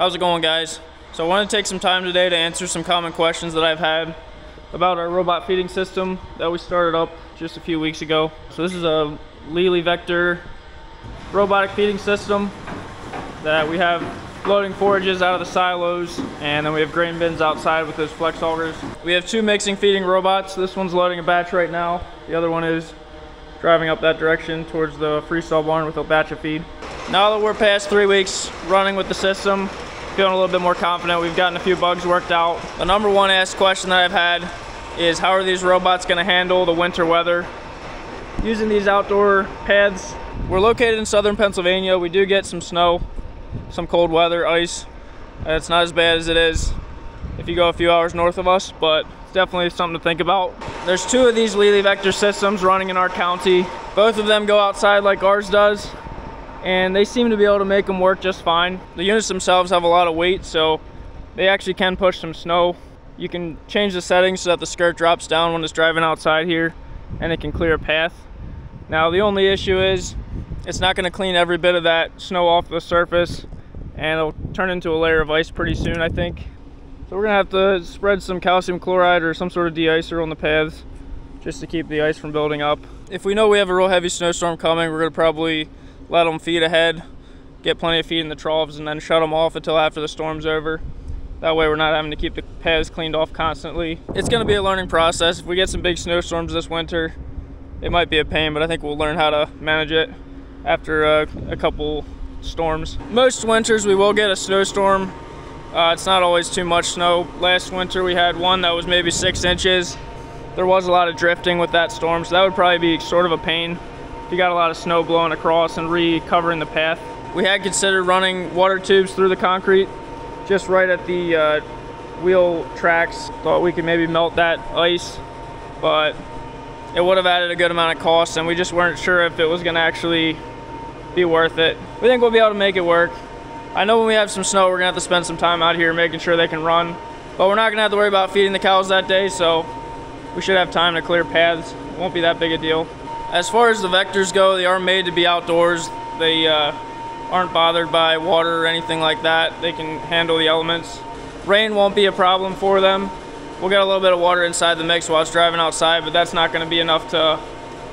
How's it going guys? So I want to take some time today to answer some common questions that I've had about our robot feeding system that we started up just a few weeks ago. So this is a Lely Vector robotic feeding system that we have loading forages out of the silos and then we have grain bins outside with those flex augers. We have two mixing feeding robots. This one's loading a batch right now. The other one is driving up that direction towards the freestall barn with a batch of feed. Now that we're past three weeks running with the system, feeling a little bit more confident. We've gotten a few bugs worked out. The number one asked question that I've had is how are these robots gonna handle the winter weather? Using these outdoor paths, we're located in southern Pennsylvania. We do get some snow, some cold weather, ice. Uh, it's not as bad as it is if you go a few hours north of us, but it's definitely something to think about. There's two of these Lely Vector systems running in our county. Both of them go outside like ours does and they seem to be able to make them work just fine. The units themselves have a lot of weight, so they actually can push some snow. You can change the settings so that the skirt drops down when it's driving outside here, and it can clear a path. Now, the only issue is it's not gonna clean every bit of that snow off the surface, and it'll turn into a layer of ice pretty soon, I think. So we're gonna have to spread some calcium chloride or some sort of de-icer on the paths just to keep the ice from building up. If we know we have a real heavy snowstorm coming, we're gonna probably let them feed ahead, get plenty of feed in the troughs, and then shut them off until after the storm's over. That way we're not having to keep the paths cleaned off constantly. It's gonna be a learning process. If we get some big snowstorms this winter, it might be a pain, but I think we'll learn how to manage it after a, a couple storms. Most winters we will get a snowstorm. Uh, it's not always too much snow. Last winter we had one that was maybe six inches. There was a lot of drifting with that storm, so that would probably be sort of a pain you got a lot of snow blowing across and recovering the path. We had considered running water tubes through the concrete just right at the uh, wheel tracks. Thought we could maybe melt that ice, but it would have added a good amount of cost and we just weren't sure if it was gonna actually be worth it. We think we'll be able to make it work. I know when we have some snow, we're gonna have to spend some time out here making sure they can run, but we're not gonna have to worry about feeding the cows that day, so we should have time to clear paths. It won't be that big a deal. As far as the vectors go, they are made to be outdoors. They uh, aren't bothered by water or anything like that. They can handle the elements. Rain won't be a problem for them. We'll get a little bit of water inside the mix while it's driving outside, but that's not gonna be enough to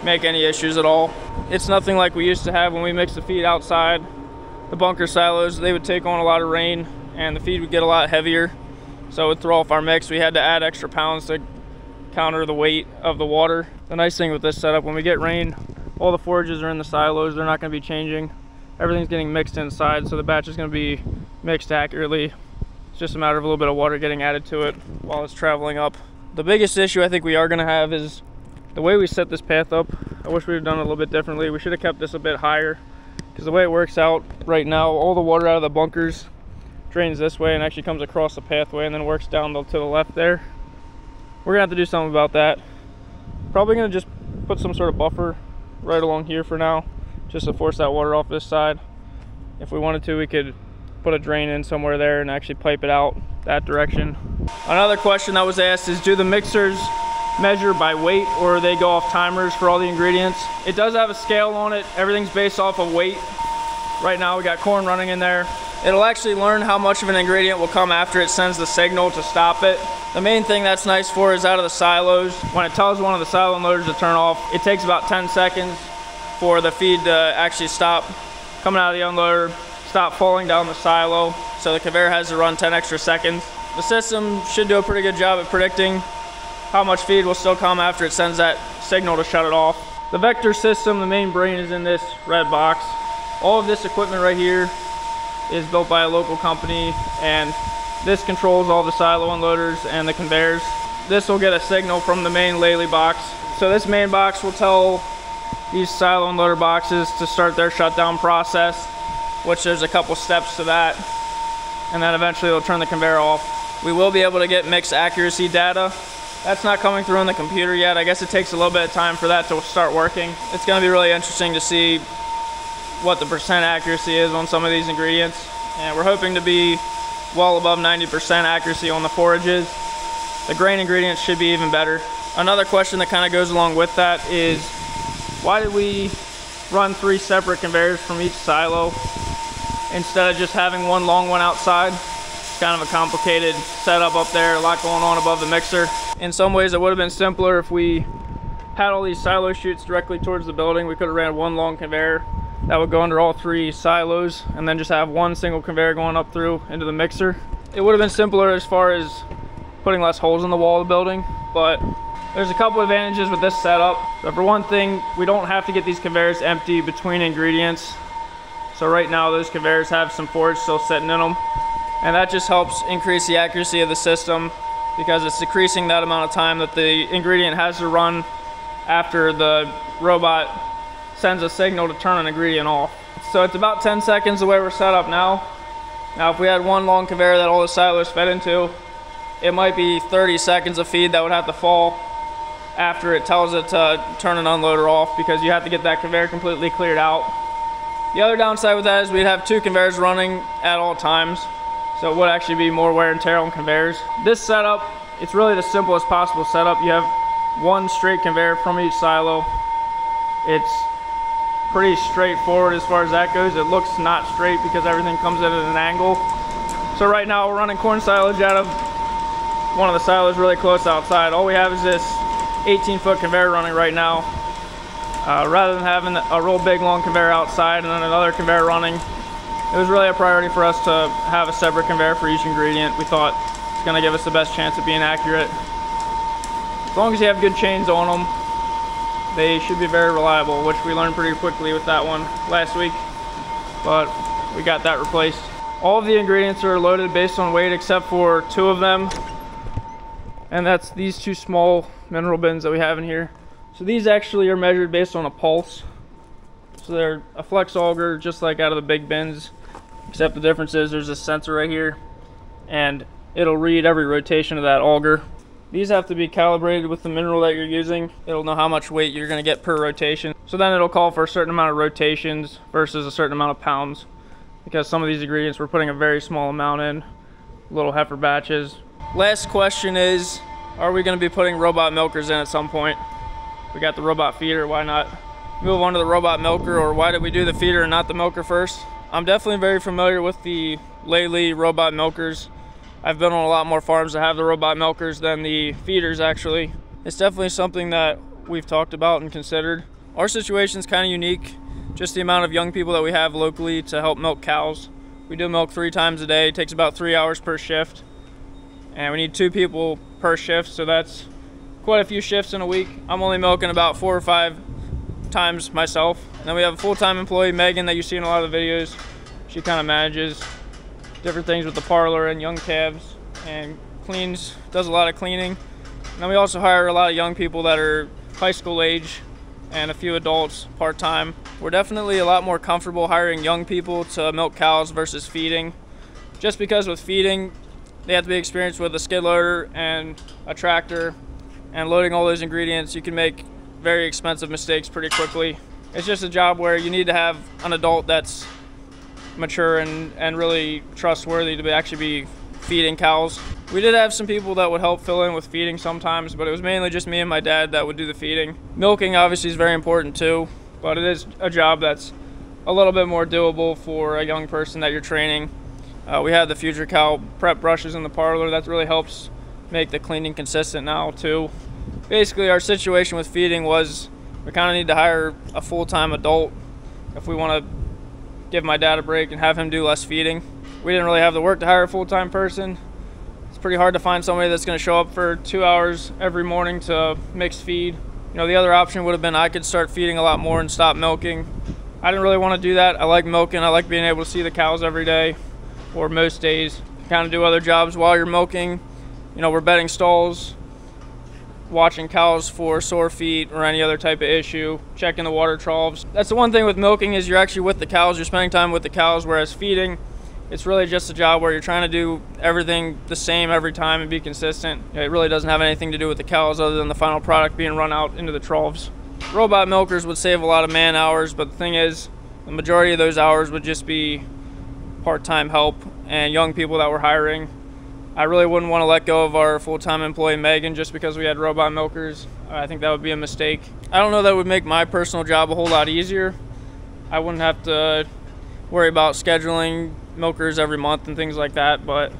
make any issues at all. It's nothing like we used to have when we mixed the feed outside. The bunker silos, they would take on a lot of rain and the feed would get a lot heavier. So it would throw off our mix. We had to add extra pounds to counter the weight of the water. The nice thing with this setup, when we get rain, all the forages are in the silos. They're not gonna be changing. Everything's getting mixed inside, so the batch is gonna be mixed accurately. It's just a matter of a little bit of water getting added to it while it's traveling up. The biggest issue I think we are gonna have is the way we set this path up. I wish we'd have done it a little bit differently. We should have kept this a bit higher because the way it works out right now, all the water out of the bunkers drains this way and actually comes across the pathway and then works down to the left there we're gonna have to do something about that. Probably gonna just put some sort of buffer right along here for now just to force that water off this side. If we wanted to we could put a drain in somewhere there and actually pipe it out that direction. Another question that was asked is do the mixers measure by weight or they go off timers for all the ingredients? It does have a scale on it. Everything's based off of weight. Right now we got corn running in there. It'll actually learn how much of an ingredient will come after it sends the signal to stop it the main thing that's nice for is out of the silos. When it tells one of the silo unloaders to turn off, it takes about 10 seconds for the feed to actually stop coming out of the unloader, stop falling down the silo. So the conveyor has to run 10 extra seconds. The system should do a pretty good job at predicting how much feed will still come after it sends that signal to shut it off. The vector system, the main brain is in this red box. All of this equipment right here is built by a local company and this controls all the silo unloaders and the conveyors. This will get a signal from the main Lely box. So this main box will tell these silo unloader boxes to start their shutdown process, which there's a couple steps to that. And then eventually they'll turn the conveyor off. We will be able to get mixed accuracy data. That's not coming through on the computer yet. I guess it takes a little bit of time for that to start working. It's gonna be really interesting to see what the percent accuracy is on some of these ingredients. And we're hoping to be well above 90% accuracy on the forages. The grain ingredients should be even better. Another question that kind of goes along with that is why did we run three separate conveyors from each silo instead of just having one long one outside. It's kind of a complicated setup up there, a lot going on above the mixer. In some ways it would have been simpler if we had all these silo chutes directly towards the building. We could have ran one long conveyor that would go under all three silos and then just have one single conveyor going up through into the mixer. It would have been simpler as far as putting less holes in the wall of the building, but there's a couple advantages with this setup. So for one thing, we don't have to get these conveyors empty between ingredients. So right now those conveyors have some forage still sitting in them. And that just helps increase the accuracy of the system because it's decreasing that amount of time that the ingredient has to run after the robot sends a signal to turn an ingredient off. So it's about 10 seconds the way we're set up now. Now if we had one long conveyor that all the silos fed into, it might be 30 seconds of feed that would have to fall after it tells it to turn an unloader off because you have to get that conveyor completely cleared out. The other downside with that is we'd have two conveyors running at all times. So it would actually be more wear and tear on conveyors. This setup, it's really the simplest possible setup. You have one straight conveyor from each silo. It's pretty straightforward as far as that goes. It looks not straight because everything comes in at an angle. So right now we're running corn silage out of one of the silos really close outside. All we have is this 18 foot conveyor running right now. Uh, rather than having a real big long conveyor outside and then another conveyor running, it was really a priority for us to have a separate conveyor for each ingredient. We thought it's gonna give us the best chance of being accurate. As long as you have good chains on them, they should be very reliable, which we learned pretty quickly with that one last week, but we got that replaced. All of the ingredients are loaded based on weight except for two of them, and that's these two small mineral bins that we have in here. So these actually are measured based on a pulse. So they're a flex auger just like out of the big bins, except the difference is there's a sensor right here and it'll read every rotation of that auger. These have to be calibrated with the mineral that you're using. It'll know how much weight you're gonna get per rotation. So then it'll call for a certain amount of rotations versus a certain amount of pounds because some of these ingredients we're putting a very small amount in, little heifer batches. Last question is, are we going to be putting robot milkers in at some point? We got the robot feeder, why not move on to the robot milker or why did we do the feeder and not the milker first? I'm definitely very familiar with the Lely robot milkers. I've been on a lot more farms that have the robot milkers than the feeders actually. It's definitely something that we've talked about and considered. Our situation is kind of unique, just the amount of young people that we have locally to help milk cows. We do milk three times a day, it takes about three hours per shift. And we need two people per shift, so that's quite a few shifts in a week. I'm only milking about four or five times myself. And then we have a full-time employee, Megan, that you see in a lot of the videos. She kind of manages different things with the parlor and young calves and cleans, does a lot of cleaning. And then we also hire a lot of young people that are high school age and a few adults part-time. We're definitely a lot more comfortable hiring young people to milk cows versus feeding. Just because with feeding, they have to be experienced with a skid loader and a tractor and loading all those ingredients you can make very expensive mistakes pretty quickly it's just a job where you need to have an adult that's mature and, and really trustworthy to be actually be feeding cows we did have some people that would help fill in with feeding sometimes but it was mainly just me and my dad that would do the feeding milking obviously is very important too but it is a job that's a little bit more doable for a young person that you're training uh, we have the Future Cow prep brushes in the parlor. That really helps make the cleaning consistent now too. Basically our situation with feeding was we kind of need to hire a full-time adult if we want to give my dad a break and have him do less feeding. We didn't really have the work to hire a full-time person. It's pretty hard to find somebody that's going to show up for two hours every morning to mix feed. You know, the other option would have been I could start feeding a lot more and stop milking. I didn't really want to do that. I like milking. I like being able to see the cows every day or most days. Kind of do other jobs while you're milking. You know, we're bedding stalls, watching cows for sore feet or any other type of issue, checking the water troughs. That's the one thing with milking is you're actually with the cows, you're spending time with the cows, whereas feeding, it's really just a job where you're trying to do everything the same every time and be consistent. It really doesn't have anything to do with the cows other than the final product being run out into the troughs. Robot milkers would save a lot of man hours, but the thing is, the majority of those hours would just be part-time help and young people that we're hiring. I really wouldn't want to let go of our full-time employee Megan just because we had robot milkers. I think that would be a mistake. I don't know that would make my personal job a whole lot easier. I wouldn't have to worry about scheduling milkers every month and things like that, but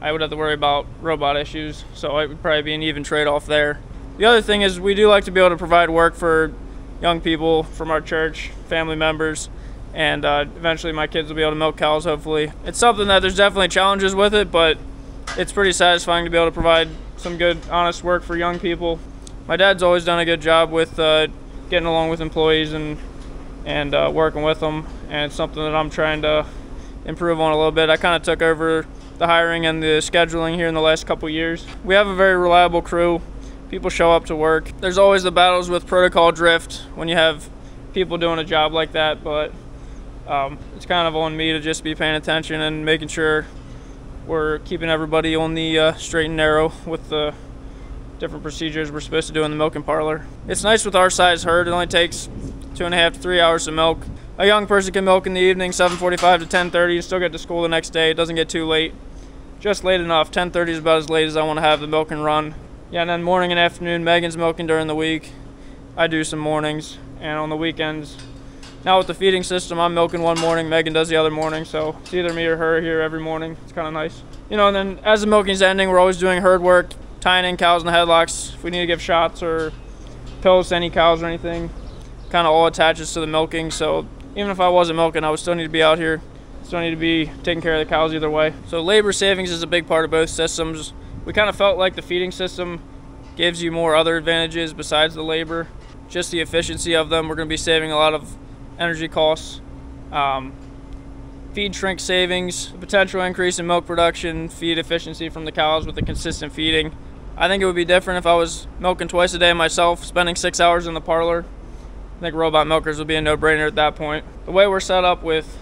I would have to worry about robot issues, so it would probably be an even trade-off there. The other thing is we do like to be able to provide work for young people from our church, family members, and uh, eventually my kids will be able to milk cows, hopefully. It's something that there's definitely challenges with it, but it's pretty satisfying to be able to provide some good, honest work for young people. My dad's always done a good job with uh, getting along with employees and and uh, working with them, and it's something that I'm trying to improve on a little bit. I kind of took over the hiring and the scheduling here in the last couple years. We have a very reliable crew. People show up to work. There's always the battles with protocol drift when you have people doing a job like that, but um, it's kind of on me to just be paying attention and making sure we're keeping everybody on the uh, straight and narrow with the different procedures we're supposed to do in the milking parlor. It's nice with our size herd. It only takes two and a half to three hours to milk. A young person can milk in the evening, 7:45 to 10:30, and still get to school the next day. It doesn't get too late. Just late enough. 10:30 is about as late as I want to have the milk and run. Yeah, and then morning and afternoon, Megan's milking during the week. I do some mornings, and on the weekends. Now with the feeding system, I'm milking one morning, Megan does the other morning, so it's either me or her here every morning. It's kind of nice. You know, and then as the milking's ending, we're always doing herd work, tying in cows in the headlocks. If we need to give shots or pills to any cows or anything, kind of all attaches to the milking. So even if I wasn't milking, I would still need to be out here. Still need to be taking care of the cows either way. So labor savings is a big part of both systems. We kind of felt like the feeding system gives you more other advantages besides the labor. Just the efficiency of them. We're going to be saving a lot of energy costs. Um, feed shrink savings, potential increase in milk production, feed efficiency from the cows with the consistent feeding. I think it would be different if I was milking twice a day myself, spending six hours in the parlor. I think robot milkers would be a no-brainer at that point. The way we're set up with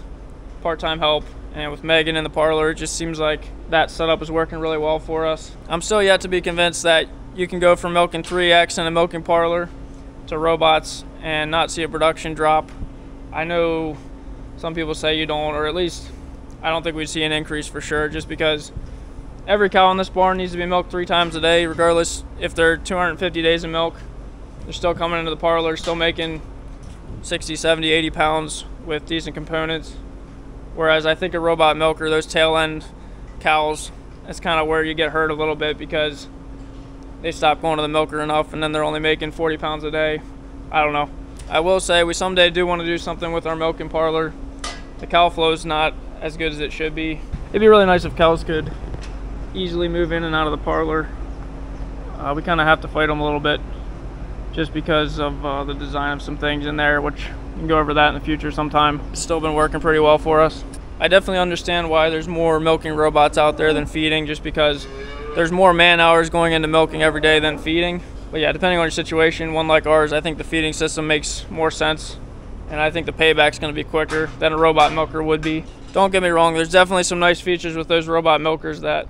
part-time help and with Megan in the parlor, it just seems like that setup is working really well for us. I'm still yet to be convinced that you can go from milking 3X in a milking parlor to robots and not see a production drop. I know some people say you don't, or at least I don't think we'd see an increase for sure, just because every cow in this barn needs to be milked three times a day, regardless if they're 250 days of milk. They're still coming into the parlor, still making 60, 70, 80 pounds with decent components. Whereas I think a robot milker, those tail end cows, that's kind of where you get hurt a little bit because they stop going to the milker enough and then they're only making 40 pounds a day. I don't know. I will say we someday do want to do something with our milking parlor. The cow flow is not as good as it should be. It'd be really nice if cows could easily move in and out of the parlor. Uh, we kind of have to fight them a little bit just because of uh, the design of some things in there, which we can go over that in the future sometime. It's still been working pretty well for us. I definitely understand why there's more milking robots out there than feeding, just because there's more man hours going into milking every day than feeding. But yeah, depending on your situation, one like ours, I think the feeding system makes more sense. And I think the payback's gonna be quicker than a robot milker would be. Don't get me wrong, there's definitely some nice features with those robot milkers that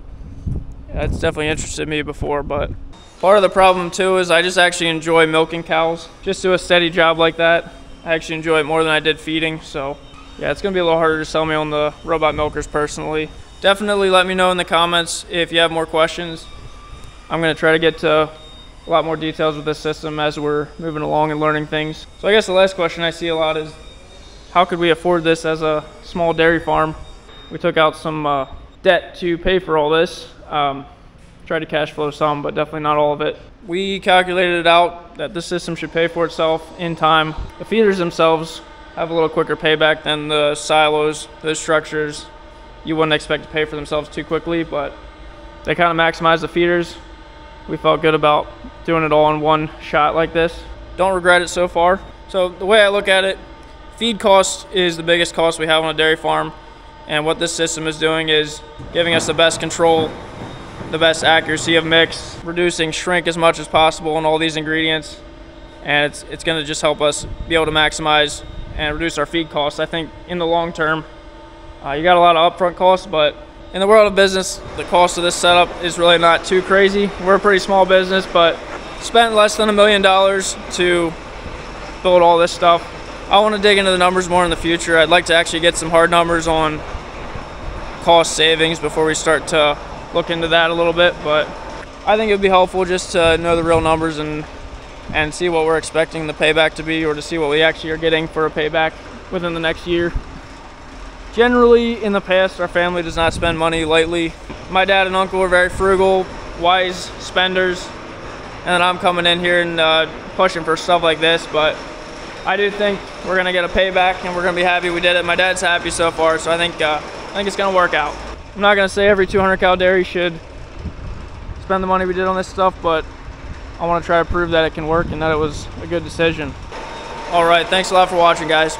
that's definitely interested me before, but Part of the problem too is I just actually enjoy milking cows. Just do a steady job like that. I actually enjoy it more than I did feeding. So yeah, it's gonna be a little harder to sell me on the robot milkers personally. Definitely let me know in the comments if you have more questions. I'm gonna try to get to a lot more details with this system as we're moving along and learning things. So I guess the last question I see a lot is how could we afford this as a small dairy farm? We took out some uh, debt to pay for all this. Um, try to cash flow some, but definitely not all of it. We calculated it out that this system should pay for itself in time. The feeders themselves have a little quicker payback than the silos, those structures. You wouldn't expect to pay for themselves too quickly, but they kind of maximize the feeders. We felt good about doing it all in one shot like this. Don't regret it so far. So the way I look at it, feed cost is the biggest cost we have on a dairy farm. And what this system is doing is giving us the best control the best accuracy of mix, reducing shrink as much as possible on all these ingredients. And it's, it's gonna just help us be able to maximize and reduce our feed costs. I think in the long term, uh, you got a lot of upfront costs, but in the world of business, the cost of this setup is really not too crazy. We're a pretty small business, but spent less than a million dollars to build all this stuff. I want to dig into the numbers more in the future. I'd like to actually get some hard numbers on cost savings before we start to look into that a little bit. But I think it would be helpful just to know the real numbers and and see what we're expecting the payback to be or to see what we actually are getting for a payback within the next year. Generally in the past our family does not spend money lightly. My dad and uncle are very frugal, wise spenders, and I'm coming in here and uh, pushing for stuff like this, but I do think we're gonna get a payback and we're gonna be happy we did it. My dad's happy so far, so I think uh, I think it's gonna work out. I'm not gonna say every 200 cow dairy should spend the money we did on this stuff, but I want to try to prove that it can work and that it was a good decision. All right, thanks a lot for watching, guys.